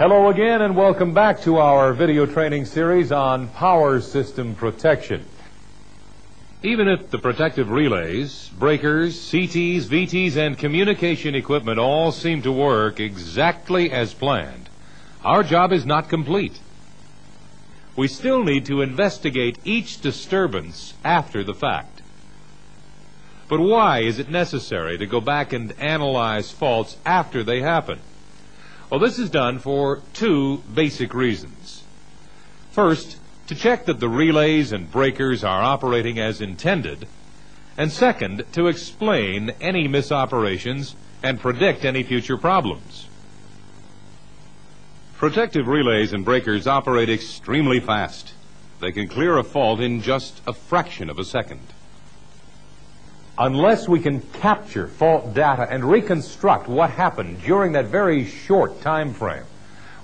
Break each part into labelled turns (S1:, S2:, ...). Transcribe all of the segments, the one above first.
S1: Hello again and welcome back to our video training series on power system protection. Even if the protective relays, breakers, CTs, VTs, and communication equipment all seem to work exactly as planned, our job is not complete. We still need to investigate each disturbance after the fact. But why is it necessary to go back and analyze faults after they happen? Well, this is done for two basic reasons. First, to check that the relays and breakers are operating as intended, and second, to explain any misoperations and predict any future problems. Protective relays and breakers operate extremely fast. They can clear a fault in just a fraction of a second. Unless we can capture fault data and reconstruct what happened during that very short time frame,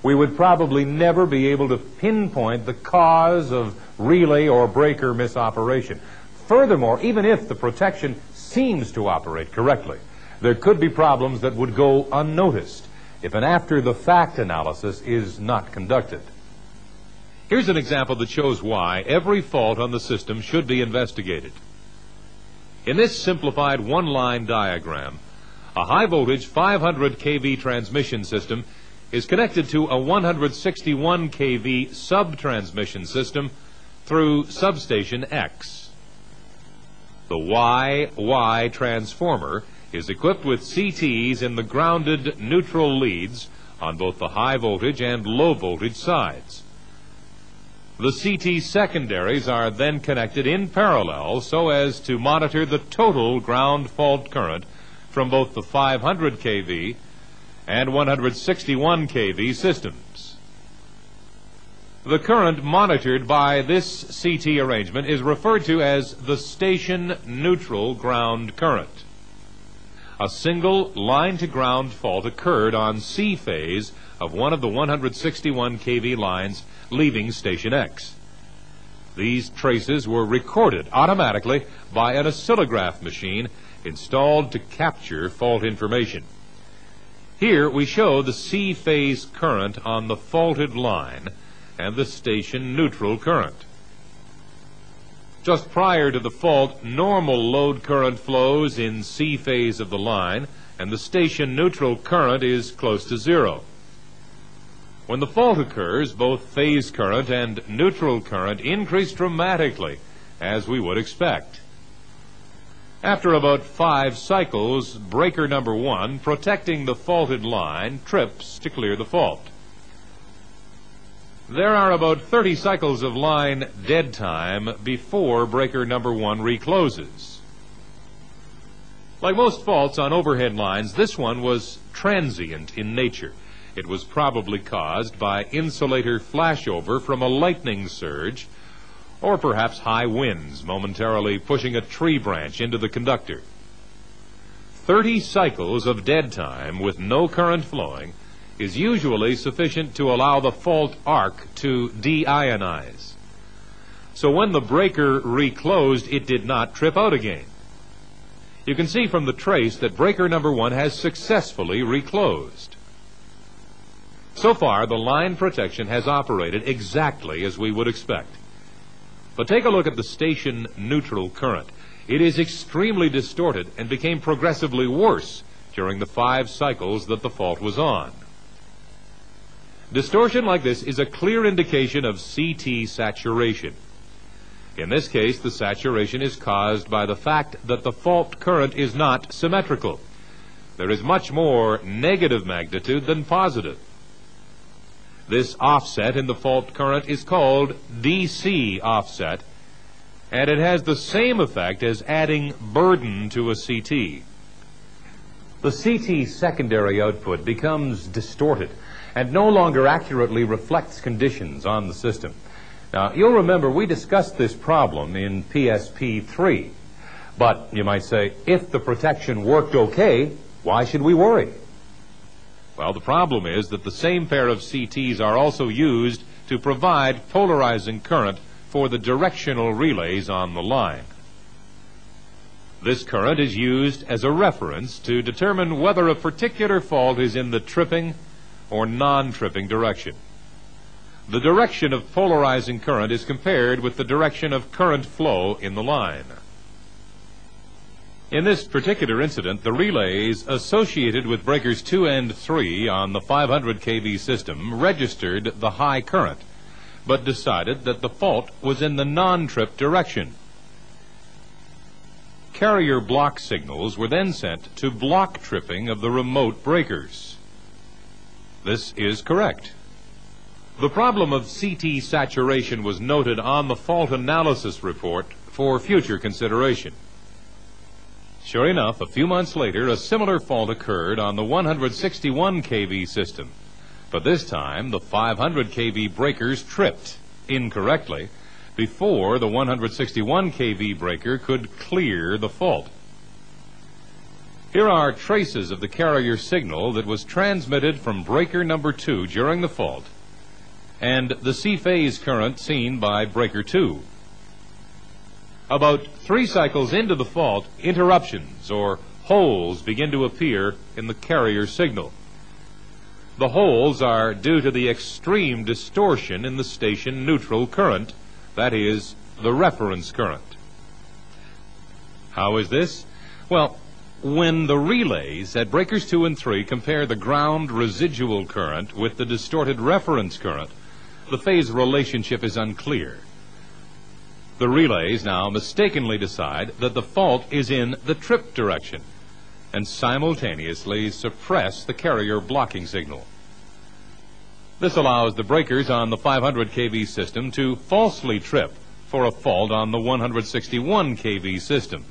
S1: we would probably never be able to pinpoint the cause of relay or breaker misoperation. Furthermore, even if the protection seems to operate correctly, there could be problems that would go unnoticed if an after the fact analysis is not conducted. Here's an example that shows why every fault on the system should be investigated. In this simplified one line diagram, a high voltage 500 kV transmission system is connected to a 161 kV sub-transmission system through substation X. The YY transformer is equipped with CTs in the grounded neutral leads on both the high voltage and low voltage sides. The CT secondaries are then connected in parallel so as to monitor the total ground fault current from both the 500 kV and 161 kV systems. The current monitored by this CT arrangement is referred to as the station neutral ground current. A single line to ground fault occurred on C phase of one of the 161 kV lines leaving station X. These traces were recorded automatically by an oscillograph machine installed to capture fault information. Here we show the C phase current on the faulted line and the station neutral current. Just prior to the fault, normal load current flows in C phase of the line, and the station neutral current is close to zero. When the fault occurs, both phase current and neutral current increase dramatically, as we would expect. After about five cycles, breaker number one, protecting the faulted line, trips to clear the fault. There are about 30 cycles of line dead time before breaker number one recloses. Like most faults on overhead lines, this one was transient in nature. It was probably caused by insulator flashover from a lightning surge or perhaps high winds momentarily pushing a tree branch into the conductor. 30 cycles of dead time with no current flowing is usually sufficient to allow the fault arc to deionize. So when the breaker reclosed, it did not trip out again. You can see from the trace that breaker number one has successfully reclosed. So far, the line protection has operated exactly as we would expect. But take a look at the station neutral current. It is extremely distorted and became progressively worse during the five cycles that the fault was on. Distortion like this is a clear indication of CT saturation. In this case, the saturation is caused by the fact that the fault current is not symmetrical. There is much more negative magnitude than positive. This offset in the fault current is called DC offset, and it has the same effect as adding burden to a CT. The CT secondary output becomes distorted and no longer accurately reflects conditions on the system. Now, you'll remember we discussed this problem in PSP 3. But you might say, if the protection worked okay, why should we worry? Well, the problem is that the same pair of CTs are also used to provide polarizing current for the directional relays on the line. This current is used as a reference to determine whether a particular fault is in the tripping or non-tripping direction. The direction of polarizing current is compared with the direction of current flow in the line. In this particular incident, the relays associated with breakers 2 and 3 on the 500 kV system registered the high current, but decided that the fault was in the non-trip direction. Carrier block signals were then sent to block tripping of the remote breakers. This is correct. The problem of CT saturation was noted on the fault analysis report for future consideration. Sure enough, a few months later, a similar fault occurred on the 161 kV system. But this time, the 500 kV breakers tripped incorrectly before the 161 kV breaker could clear the fault. Here are traces of the carrier signal that was transmitted from breaker number 2 during the fault and the C phase current seen by breaker 2. About three cycles into the fault, interruptions or holes begin to appear in the carrier signal. The holes are due to the extreme distortion in the station neutral current, that is, the reference current. How is this? Well, when the relays at breakers 2 and 3 compare the ground residual current with the distorted reference current, the phase relationship is unclear. The relays now mistakenly decide that the fault is in the trip direction and simultaneously suppress the carrier blocking signal. This allows the breakers on the 500 kV system to falsely trip for a fault on the 161 kV system.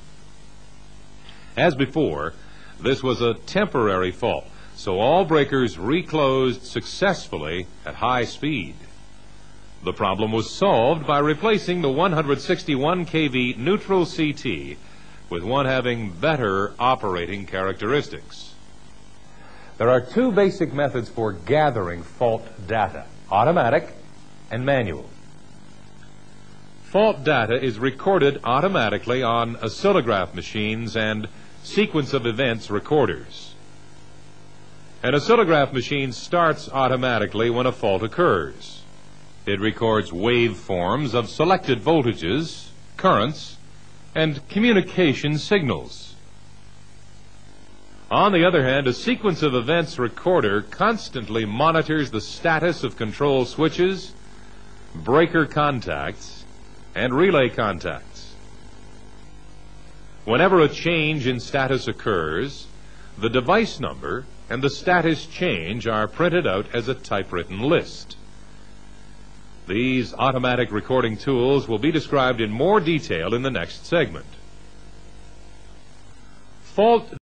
S1: As before, this was a temporary fault, so all breakers reclosed successfully at high speed. The problem was solved by replacing the 161 kV neutral CT with one having better operating characteristics. There are two basic methods for gathering fault data automatic and manual. Fault data is recorded automatically on oscillograph machines and sequence of events recorders. An oscillograph machine starts automatically when a fault occurs. It records waveforms of selected voltages, currents, and communication signals. On the other hand, a sequence of events recorder constantly monitors the status of control switches, breaker contacts, and relay contacts. Whenever a change in status occurs, the device number and the status change are printed out as a typewritten list. These automatic recording tools will be described in more detail in the next segment. Fault